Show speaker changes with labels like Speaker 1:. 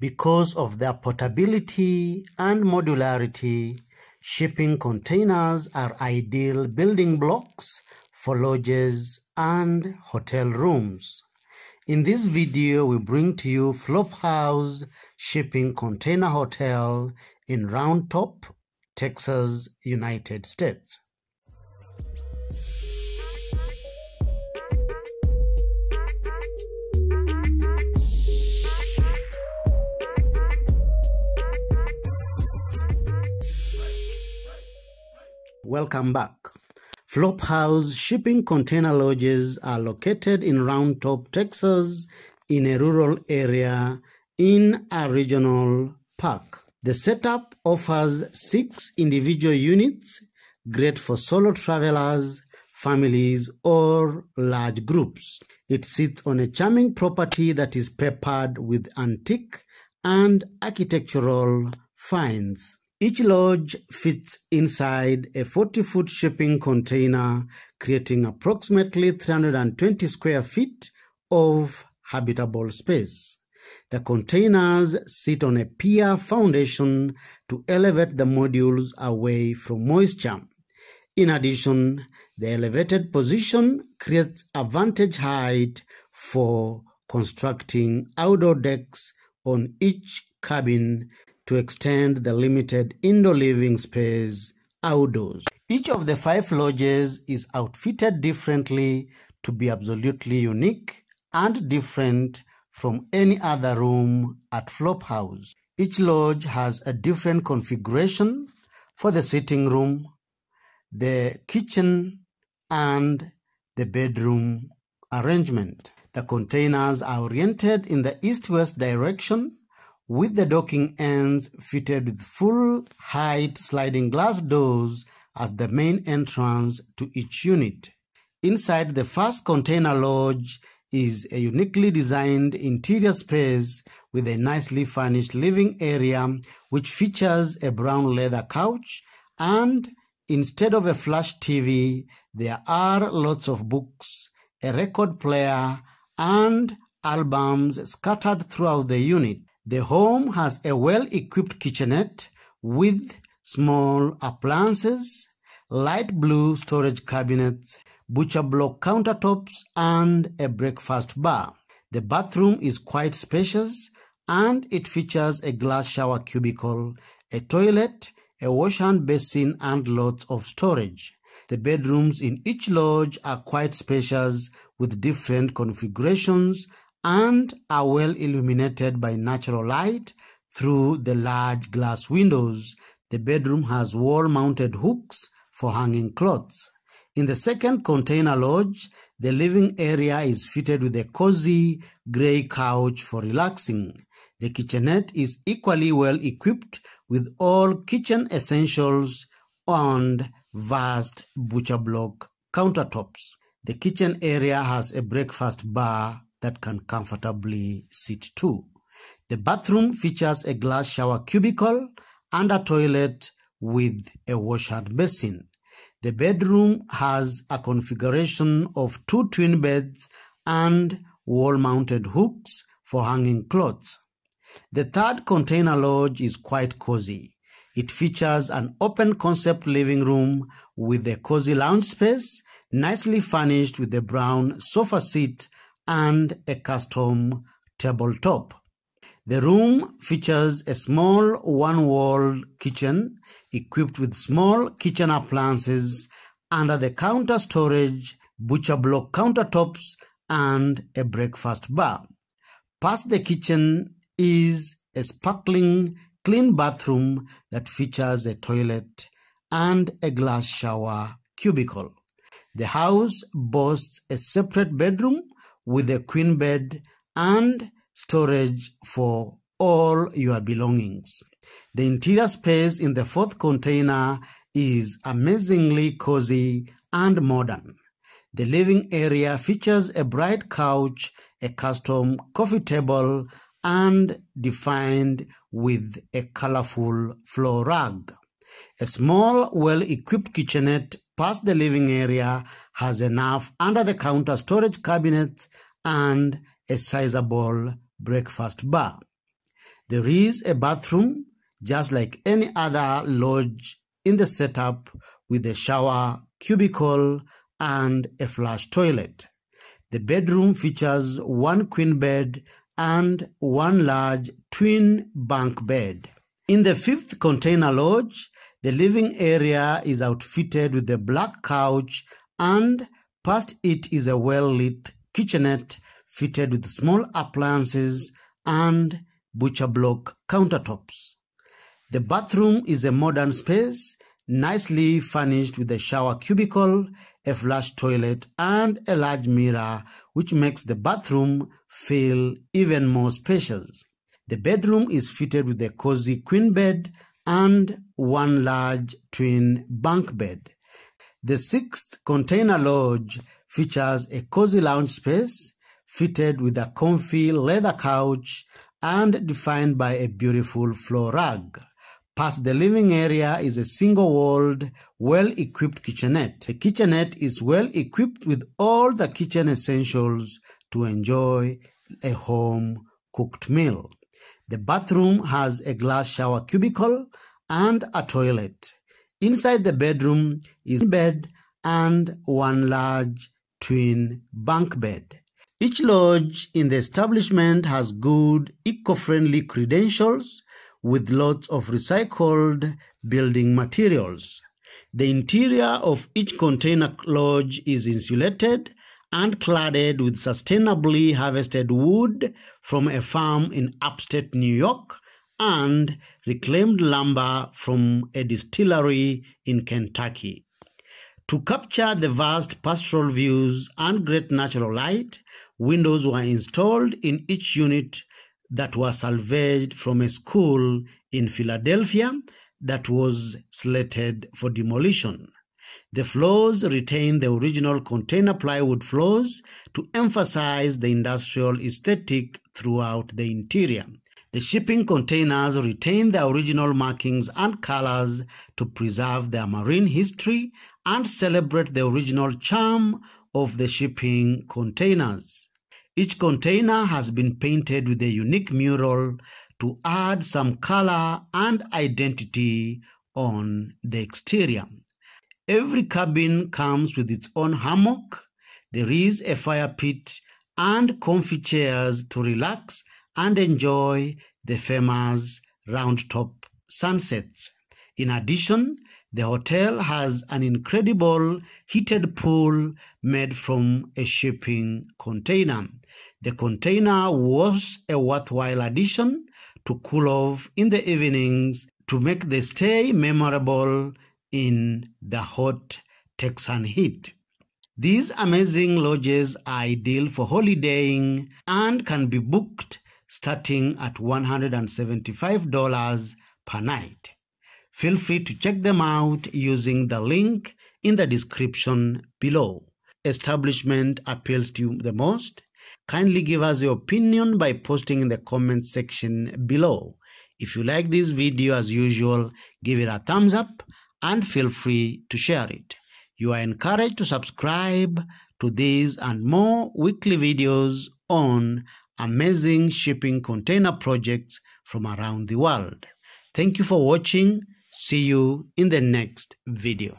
Speaker 1: Because of their portability and modularity, shipping containers are ideal building blocks for lodges and hotel rooms. In this video, we bring to you Flophouze Shipping Container Hotel in Round Top, Texas, United States. Welcome back. Flophouze shipping container lodges are located in Round Top, Texas, in a rural area in a regional park. The setup offers six individual units, great for solo travelers, families, or large groups. It sits on a charming property that is peppered with antique and architectural finds. Each lodge fits inside a 40 foot shipping container, creating approximately 320 square feet of habitable space. The containers sit on a pier foundation to elevate the modules away from moisture. In addition, the elevated position creates a vantage height for constructing outdoor decks on each cabin to extend the limited indoor living space outdoors. Each of the five lodges is outfitted differently to be absolutely unique and different from any other room at Flophouze. Each lodge has a different configuration for the sitting room, the kitchen, and the bedroom arrangement. The containers are oriented in the east-west direction with the docking ends fitted with full height sliding glass doors as the main entrance to each unit. Inside the first container lodge is a uniquely designed interior space with a nicely furnished living area which features a brown leather couch and instead of a flash TV there are lots of books, a record player and albums scattered throughout the unit. The home has a well-equipped kitchenette with small appliances, light blue storage cabinets, butcher block countertops, and a breakfast bar. The bathroom is quite spacious and it features a glass shower cubicle, a toilet, a wash and basin, and lots of storage. The bedrooms in each lodge are quite spacious with different configurations and are well illuminated by natural light through the large glass windows. The bedroom has wall mounted hooks for hanging clothes. In the second container lodge, the living area is fitted with a cozy gray couch for relaxing. The kitchenette is equally well equipped with all kitchen essentials and vast butcher block countertops. The kitchen area has a breakfast bar that can comfortably sit two. The bathroom features a glass shower cubicle and a toilet with a wash and basin. The bedroom has a configuration of two twin beds and wall-mounted hooks for hanging clothes. The third container lodge is quite cozy. It features an open concept living room with a cozy lounge space, nicely furnished with a brown sofa seat and a custom tabletop. The room features a small one-wall kitchen equipped with small kitchen appliances under the counter storage, butcher block countertops, and a breakfast bar. Past the kitchen is a sparkling clean bathroom that features a toilet and a glass shower cubicle. The house boasts a separate bedroom with a queen bed and storage for all your belongings. The interior space in the fourth container is amazingly cozy and modern. The living area features a bright couch, a custom coffee table, and defined with a colorful floor rug. A small, well-equipped kitchenette past the living area has enough under-the-counter storage cabinets and a sizable breakfast bar. There is a bathroom, just like any other lodge in the setup with a shower, cubicle, and a flush toilet. The bedroom features one queen bed and one large twin bunk bed. In the fifth container lodge, the living area is outfitted with a black couch and past it is a well-lit kitchenette fitted with small appliances and butcher block countertops. The bathroom is a modern space, nicely furnished with a shower cubicle, a flush toilet, and a large mirror, which makes the bathroom feel even more spacious. The bedroom is fitted with a cozy queen bed and one large twin bunk bed. The sixth container lodge features a cozy lounge space fitted with a comfy leather couch and defined by a beautiful floor rug. Past the living area is a single-walled, well-equipped kitchenette. The kitchenette is well equipped with all the kitchen essentials to enjoy a home-cooked meal. The bathroom has a glass shower cubicle and a toilet. Inside the bedroom is a bed and one large twin bunk bed. Each lodge in the establishment has good eco-friendly credentials with lots of recycled building materials. The interior of each container lodge is insulated and cladded with sustainably harvested wood from a farm in upstate New York and reclaimed lumber from a distillery in Kentucky. To capture the vast pastoral views and great natural light, windows were installed in each unit that was salvaged from a school in Philadelphia that was slated for demolition. The floors retain the original container plywood floors to emphasize the industrial aesthetic throughout the interior. The shipping containers retain the original markings and colors to preserve their marine history and celebrate the original charm of the shipping containers. Each container has been painted with a unique mural to add some color and identity on the exterior. Every cabin comes with its own hammock. There is a fire pit and comfy chairs to relax and enjoy the famous round-top sunsets. In addition, the hotel has an incredible heated pool made from a shipping container. The container was a worthwhile addition to cool off in the evenings to make the stay memorable in the hot Texan heat. These amazing lodges are ideal for holidaying and can be booked starting at $175 per night. Feel free to check them out using the link in the description below. Establishment appeals to you the most? Kindly give us your opinion by posting in the comment section below. If you like this video as usual, give it a thumbs up and feel free to share it. You are encouraged to subscribe to these and more weekly videos on amazing shipping container projects from around the world. Thank you for watching. See you in the next video.